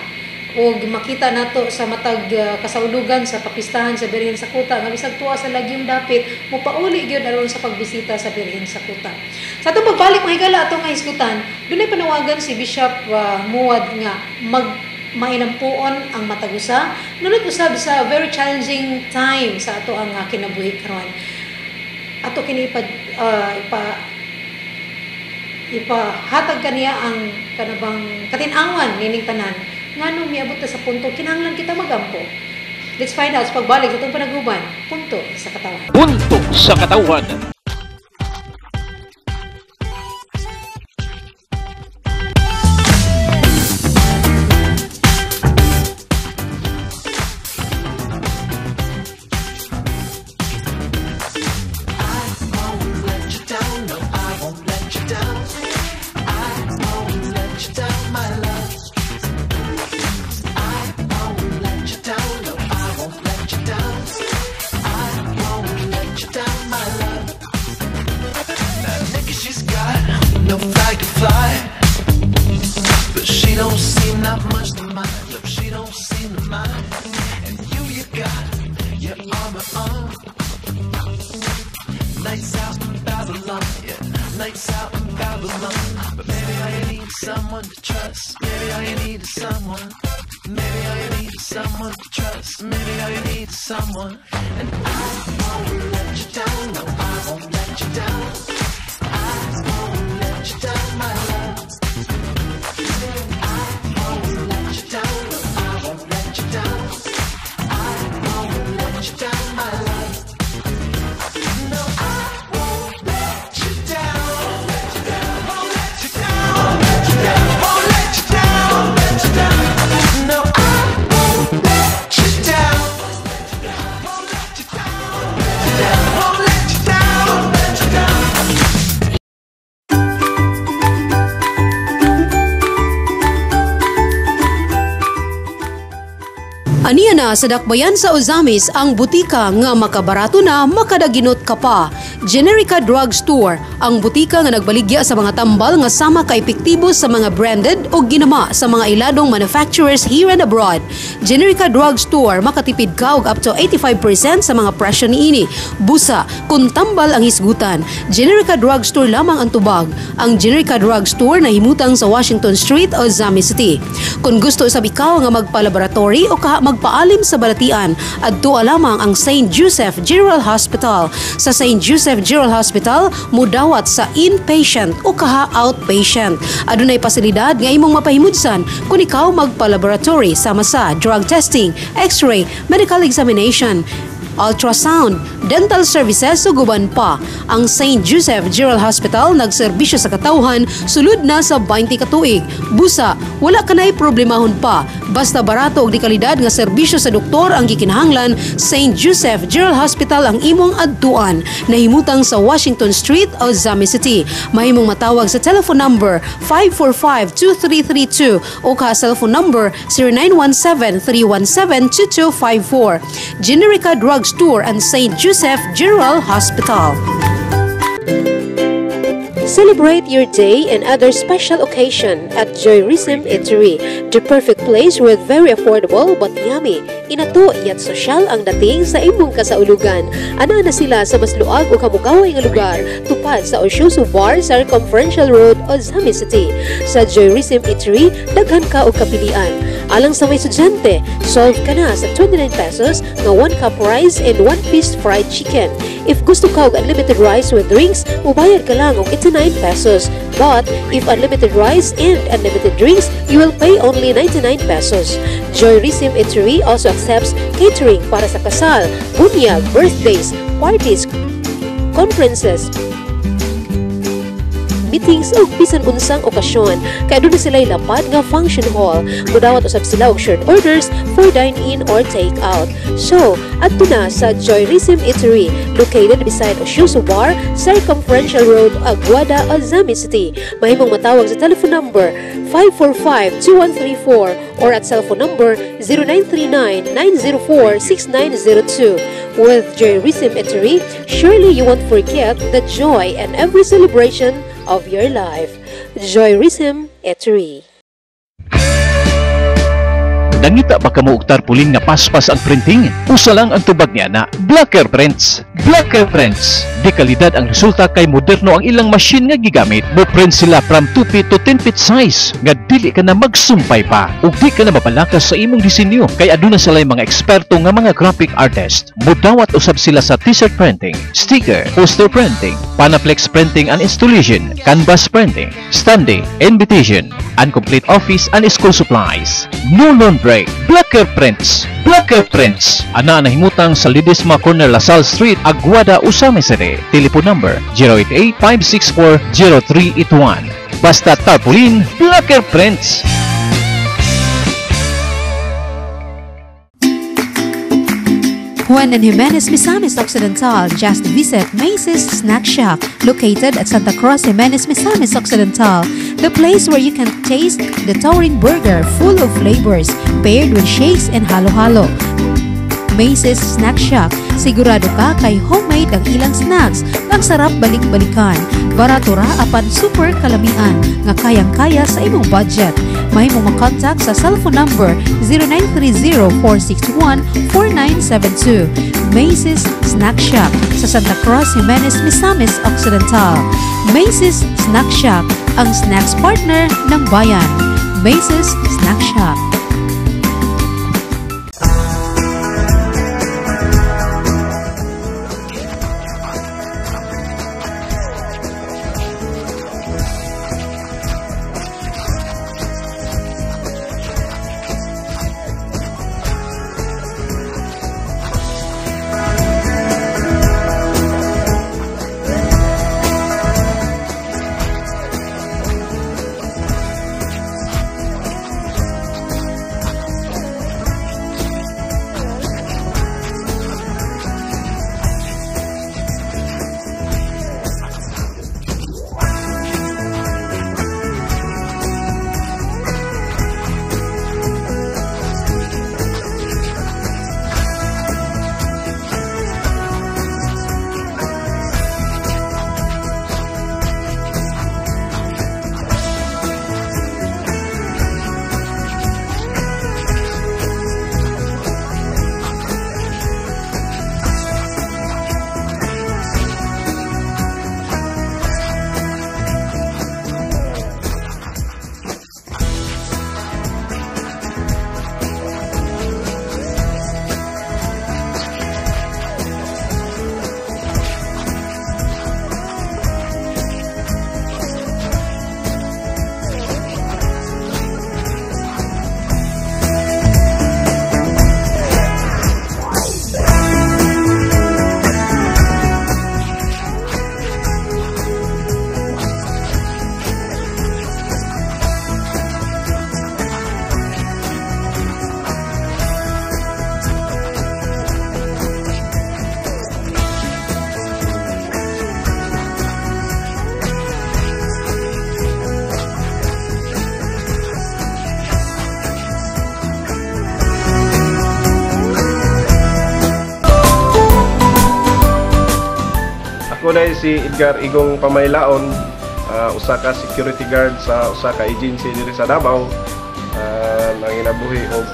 Ug makita nato sa matag uh, kasaulugan sa papistahan sa Birhen sa Kuta nga bisag tuwa sa lagyong dapit mopauli gyud aron sa pagbisita sa Birhen sa Kuta. Sa atong pagbalik mahigala atong hisgutan, dunay panawagan si Bishop uh, Muad nga mag mainampuon ang matagusa. Nunod usab sa very challenging time sa ato ang uh, kinabuhi karon. Ato kini ipa, uh, ipa ipahatag kaniya ang kanabang katinawan nining tanan. Nganong miabot ta sa punto kinahanglan kita magampo. Let's find out pagbalik sa itong panaguban punto sa katawan. Punto sa katawan. She's got no flag to fly, but she don't seem that much to mind. Look, she don't seem to mind. And you, you got your armor on. Nights out in Babylon, yeah, nights out in Babylon. But maybe you need someone to trust. Maybe you need someone. Someone to trust. Maybe all you need is someone. And I won't let you down. No, I won't let you down. I won't let you down, na sa dakbayan sa Ozamis ang butika nga makabarato na makadaginot ka pa. Generica Drug Store, ang butika nga nagbaligya sa mga tambal nga sama ka epektibo sa mga branded o ginama sa mga iladong manufacturers here and abroad. Generica Drug Store makatipid ka og up to 85% sa mga presyo niini. Busa, kung tambal ang hisgutan. Generica Drug Store lamang ang tubag. Ang Generica Drug Store na himutang sa Washington Street, Ozamis City. Kung gusto sa ikaw nga magpa-laboratory o kaha magpaalim sa balatian, adto lamang ang St. Joseph General Hospital. Sa St. Joseph General Hospital, mudawat sa inpatient o kaha outpatient. Adunay pasilidad nga imong mapahimudsan kung ikaw magpa-laboratory sama sa drug testing, x-ray, medical examination, ultrasound, dental services ug uban pa. Ang St. Joseph General Hospital nagserbisyo sa katawhan sulod na sa 20 ka tuig. Busa, wala kanay problemahon pa. Basta barato ug di kalidad nga serbisyo sa doktor ang gikinahanglan, St. Joseph General Hospital ang imong adtuan. Nahimutang sa Washington Street, Ozami City. Mahimong matawag sa telephone number 545-2332 o ka cellphone number 0917-317-2254. Generica Drug Store and St. Joseph General Hospital. Celebrate your day and other special occasion at Joyrism Eatery, the perfect place with very affordable but yummy. Inato yat sosyal ang dating sa imong kasaulugan. Ana na sila sa mas luag o kamugaway nga lugar tupad sa Oshusu Bar sa Conferential Road, Ozami City. Sa Joyrism Eatery, daghan ka og kapilian. Alang sa may estudyante, solve ka na sa 29 pesos nga 1 cup rice and 1 piece fried chicken. If gusto ka og unlimited rice with drinks, mubayad ka lang og 89 pesos. But if unlimited rice and unlimited drinks, you will pay only 99 pesos. Joy Risim Eatery also accepts catering para sa kasal, bunyag, birthdays, parties, conferences, meetings o bisan unsang okasyon. Kay aduna sila lapad nga function hall. Mudawat usab sila og shared orders for dine-in or take-out. So adto na sa Joy Rism Eatery located beside Oshuso Bar Circumferential Road Aguada Ozami City. Mahimong matawag sa telephone number 545-2134 or at cellphone number 0939-904-6902 with Joy Rism Eatery surely you won't forget the joy and every celebration of your life. Joyrism Eatery. Nangita ba ka mo og tarpaulin nga paspas ang printing? Usa lang ang tubag niya na Blacker Prints. Blacker Prints. Di kalidad ang resulta kay moderno ang ilang machine nga gigamit. Mo print sila from 2 feet to 10 feet size nga dili ka na magsumpay pa. Ug di ka na mapalakas sa imong disenyo kay aduna sila mga eksperto nga mga graphic artist. Mudawat usab sila sa t-shirt printing, sticker, poster printing, panaflex printing and installation, canvas printing, standee, invitation, and complete office and school supplies. No loan break, Blacker Prints, Blacker Prints. Ana nahimutang sa Lidisma Corner Lasal Street, Aguada, Usame City. Telephone number 088-564-0381. Basta tarpaulin, Blacker Prints. Juan and Jimenez Misamis Occidental just visit Macy's Snack Shack located at Santa Cruz Jimenez Misamis Occidental, the place where you can taste the towering burger full of flavors paired with shakes and halo-halo. Macy's Snack Shack, sigurado ka kay homemade ang ilang snacks ang sarap balik-balikan. Barato ra apan super kalamian nga kayang-kaya sa imong budget. May mo contact sa cellphone number 0930-461-4972. Macy's Snack Shack sa Santa Cruz Jimenez Misamis Occidental. Macy's Snack Shack, ang snacks partner ng bayan. Macy's Snack Shack. Na si Edgar Igong Pamaylaon, ah, usa ka security guard sa usa ka agency diri sa Davao. Uh, nanginabuhi og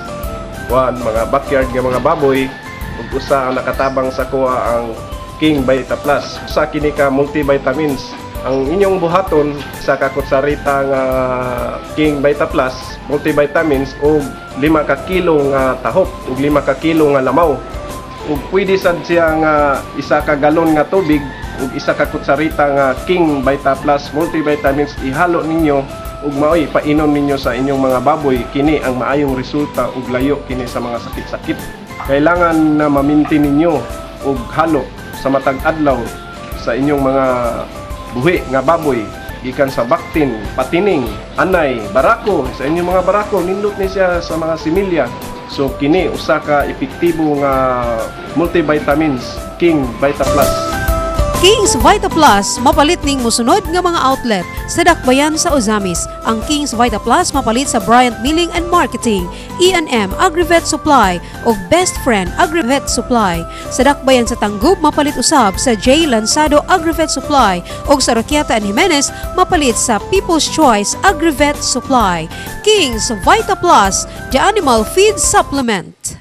kuan mga backyard nga mga baboy. Ug usa ang nakatabang sa kuha ang King Vita Plus. Usa kini ka multivitamins. Ang inyong buhaton sa kakutsarita nga King Vita Plus multivitamins ug 5 ka kilo nga tahop ug 5 ka kilo nga lamaw. Ug pwede sad siya nga isa ka galon nga tubig ug isa ka kutsarita nga King Vita Plus multivitamins ihalo ninyo ug maoy painom ninyo sa inyong mga baboy. Kini ang maayong resulta ug layo kini sa mga sakit-sakit. Kailangan na mamintin ninyo ug halo sa matag adlaw sa inyong mga buhi nga baboy. Gikan sa baktin, patining, anay, barako. Sa inyong mga barako nindot ni siya sa mga similya. So kini usa ka epektibo nga multivitamins King Vita Plus King's Vita Plus mapalit ning musunod nga mga outlet sa dakbayan sa Ozamis. Ang King's Vita Plus mapalit sa Bryant Milling and Marketing, E&M Agrivet Supply ug Best Friend Agrivet Supply. Sa dakbayan sa Tangub mapalit usab sa J Lanzado Agrivet Supply ug sa Roquieta and Jimenez mapalit sa People's Choice Agrivet Supply. King's Vita Plus, the animal feed supplement.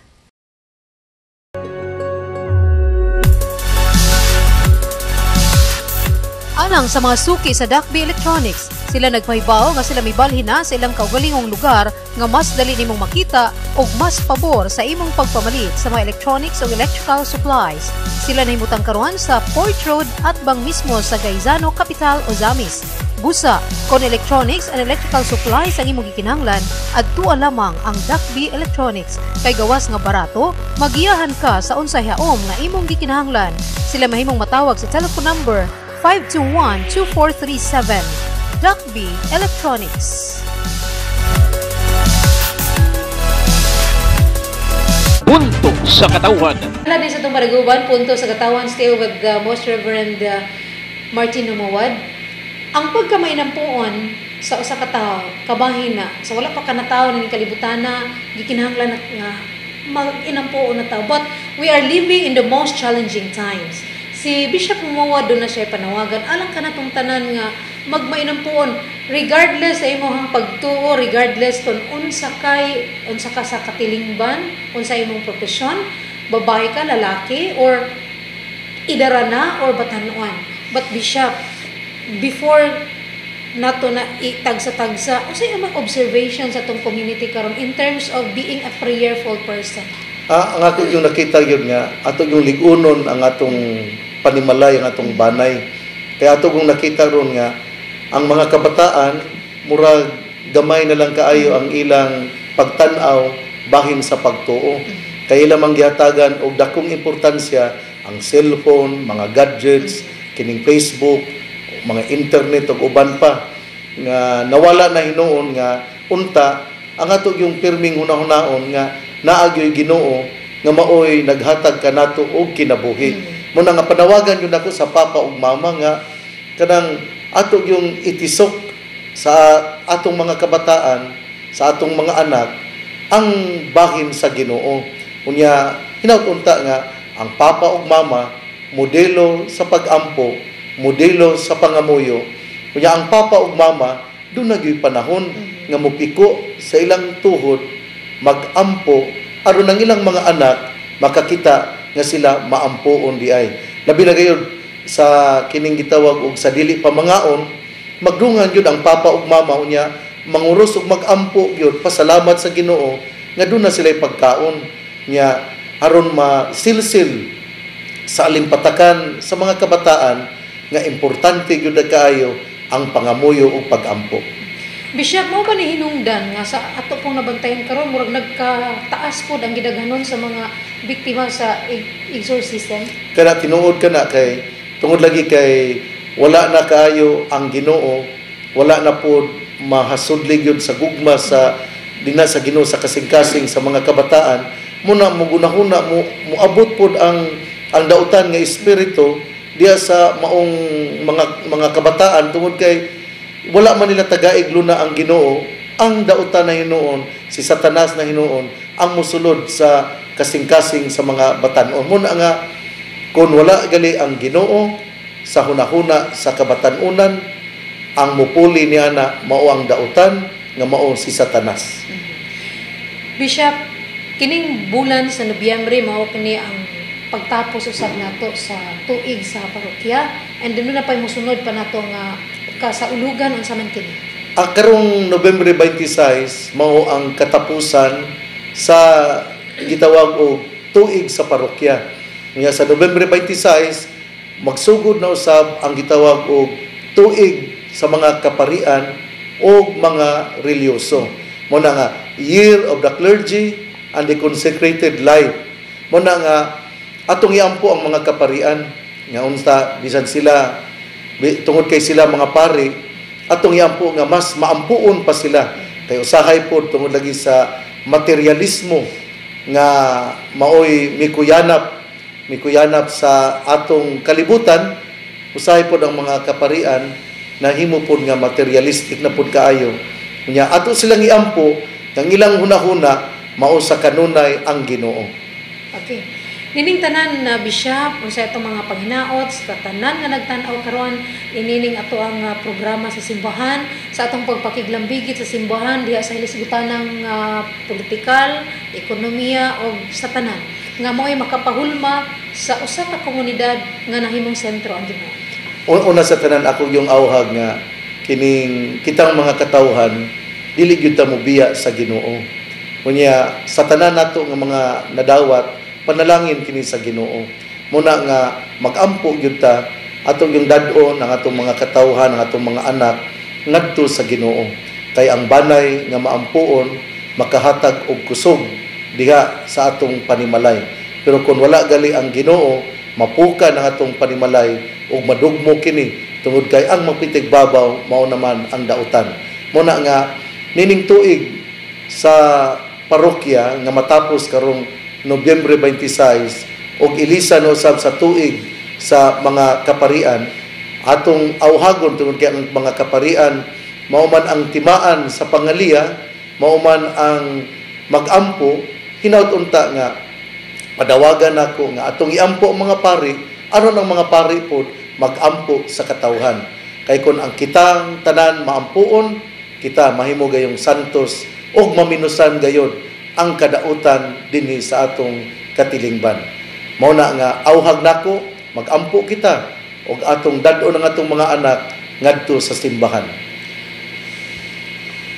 Anang sa mga suki sa Dakbi Electronics, sila nagpahibaw nga sila mibalhin na sa ilang kaugalingong lugar nga mas dali nimong makita o mas pabor sa imong pagpamalit sa mga electronics o electrical supplies. Sila nahimutang karuan sa Port Road at bang mismo sa Gaizano Capital, Ozamis. Busa, kon electronics and electrical supplies ang imong gikinahanglan, adtua lamang ang Dakbi Electronics. Kay gawas nga barato, magiyahan ka sa unsay haom nga imong gikinahanglan. Sila mahimong matawag sa telephone number 521-2437. Duckbee Electronics. Punto sa katawan. Wala din sa itong Paraguban, punto sa katawan, stay with uh, Most Reverend uh, Martin Umuwad. Ang pagkamay ng puon sa usa ka tawo, kabahin na, so wala pa ka na tao ni kalibutan na, gikinahanglan na nga, mag-inampuon na tao. But we are living in the most challenging times. Si Bishop Umuwad doon na siya panawagan, alang ka na tong tanan nga, magmainam puon. Regardless sa imong pagtuo regardless kung unsa kay unsa ka sa katilingban unsa imong profesyon babae ka lalaki or idara na or batanuan. But bishop before nato na itagsa-tagsa unsay imong observation sa tong community karon in terms of being a prayerful person? Ah, ang ato yung nakita yun nga, ato yung ligunon ang atong panimalay, ang atong banay. Kaya ato yung nakita ron nga, ang mga kabataan, murag gamay na lang kaayo ang ilang pagtanaw bahin sa pagtuo. Kaya ilang manggihatagan og dakong importansya ang cellphone, mga gadgets, kining Facebook, mga internet ug uban pa nga nawala na hinuon nga unta ang ato yung pirming hunahunahon nga naagyoy Ginoo nga maoy naghatag kanato og kinabuhi. Muna nga panawagan yun ako sa papa ug mama nga kanang ato yung itisok sa atong mga kabataan, sa atong mga anak ang bahin sa Ginoo. Unya hinaut-unta nga ang papa ug mama modelo sa pag-ampo, modelo sa pangamuyo. Unya ang papa ug mama doon nagyoy panahon nga mupiko sa ilang tuhod magampo aron ang ilang mga anak makakita nga sila maampoon di ay. Labi na gayud sa kining gitawag og sa dili pa mangaon, magdungan yun ang papa ug mama unya manguros ug magampo gyud pasalamat sa Ginoo nga doon na sila pagkaon nya aron masilsil sa alimpatakan sa mga kabataan nga importante gyud kaayo ang pangamuyo ug pagampo. Bishop, mo ba ni hinungdan nga sa ato pong nabantayan karon murag nagkataas po ang gidaghanon sa mga biktima sa exorcism? Kana tinuod ka na kay tungod lagi kay wala na kaayo ang Ginoo, wala na po mahasudlig yun sa gugma sa dina sa Ginoo sa kasing-kasing sa mga kabataan, muna mo gunahuna mo moabot pod ang ang dautan nga espiritu diya sa maong mga mga kabataan tungod kay wala man nila tagaiglo na ang Ginoo, ang dautan na hinuon, si Satanas na hinuon, ang musulod sa kasing-kasing sa mga batanon. Muna nga, kung wala gali ang Ginoo sa hunahuna sa kabatanunan, ang mupuli niya na mao ang dautan nga mao si Satanas. Bishop, kining bulan sa Nobyembre mao kini ang pagtapos usab nato sa tuig sa parokya and then na pay mosunod pa nato nga kasaulugan unsa man kini. Ang karong November 26 mao ang katapusan sa gitawag og tuig sa parokya. Nga sa November 26 magsugod na usab ang gitawag og tuig sa mga kaparian o mga reliyoso. Mo nga Year of the Clergy and the Consecrated Life. Mo nga atong iampo ang mga kaparian nga unta bisan sila tungod kay sila mga pari atong iampo nga mas maampuon pa sila. Kay usahay po tungod lagi sa materialismo nga maoy mikuyanap mikuyanap sa atong kalibutan. Usahay po ang mga kaparian na himo po nga materialistic na pud kaayo. Nya ato silang iampo ang ilang hunahuna mao sa kanunay ang Ginoo. Okay. Nining tanan na bishop unsa itong mga panghinaot sa tanan nga nagtan-aw karon inining ato ang ah, programa sa simbahan sa atong pagpakiglambigit sa simbahan diha sa hilisgutan ng ah, politikal, ekonomiya o sa tanan nga mao'y makapahulma sa usa ka komunidad nga nahimong sentro ang Ginoo. Un- una sa tanan ako yung awhag nga kining kitang mga katawhan dili gyud ta mo biya sa Ginoo. Unya sa tanan nato nga mga nadawat panalangin kini sa Ginoo. Muna nga magampo gyud ta atong yung dad-on ang atong mga katawhan ang atong mga anak ngadto sa Ginoo. Kay ang banay nga maampuon makahatag og kusog diha sa atong panimalay. Pero kung wala gali ang Ginoo, mapuka ang atong panimalay ug madugmo kini tungod kay ang magpitig babaw mao naman ang dautan. Muna nga nining tuig sa parokya nga matapos karong Nobyembre 26 ug ilisan usab sa tuig sa mga kaparian. Atong awhagon tungod kay ang mga kaparian mao man ang timaan sa pangaliya mao man ang magampo hinaut unta nga padawagan nako nga atong iampo ang mga pari aron ang mga pari pod magampo sa katawhan. Kay kun ang kitang tanan maampuon kita mahimo gayong santos ug maminusan gayon ang kadautan dinhi sa atong katilingban mao na nga awhag nako magampo kita ug atong dad-o ng atong mga anak ngadto sa simbahan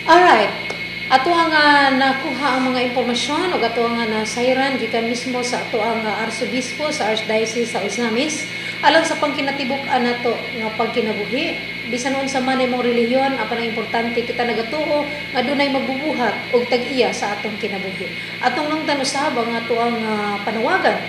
Alright. Ato ang ah, nakuha ang mga impormasyon ug ato ang ah, nasayran gikan mismo sa ato ang ah, arsobispo sa Archdiocese sa Osamis alang sa pangkinatibuk-an nato nga pagkinabuhi. Bisan unsa man imong relihiyon ang importante kita nagatuo nga dunay magbubuhat og tag-iya sa atong kinabuhi. Atong nungtan usab ang ato ang ah, panawagan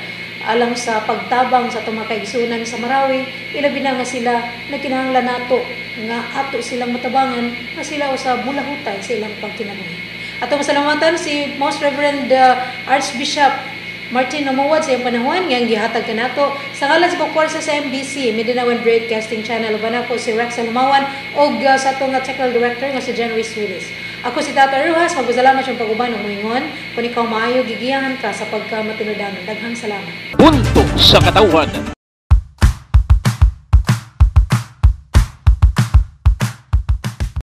alang sa pagtabang sa atong mga kaigsunan sa Marawi, ilabi na nga sila nagkinahanglan nato nga ato silang matabangan nga sila sa bulahutay sa ilang pagkinabuhi. Ato masalamatan si Most Reverend uh, Archbishop Martin Namawad sa iyang panahon nga gihatag kanato sa ngalan sa pagporsa sa MBC Mindanao Broadcasting Channel uban ako si Rex Lumawan og uh, sa atong technical director nga si Ruiz Willis. Ako si Tata Ruhas, magpasalamat yung pag-uban ng muingon. Kung ikaw maayo, gigiyahan ka sa pagkamatinudanon. Daghang salamat. Punto sa katauhan.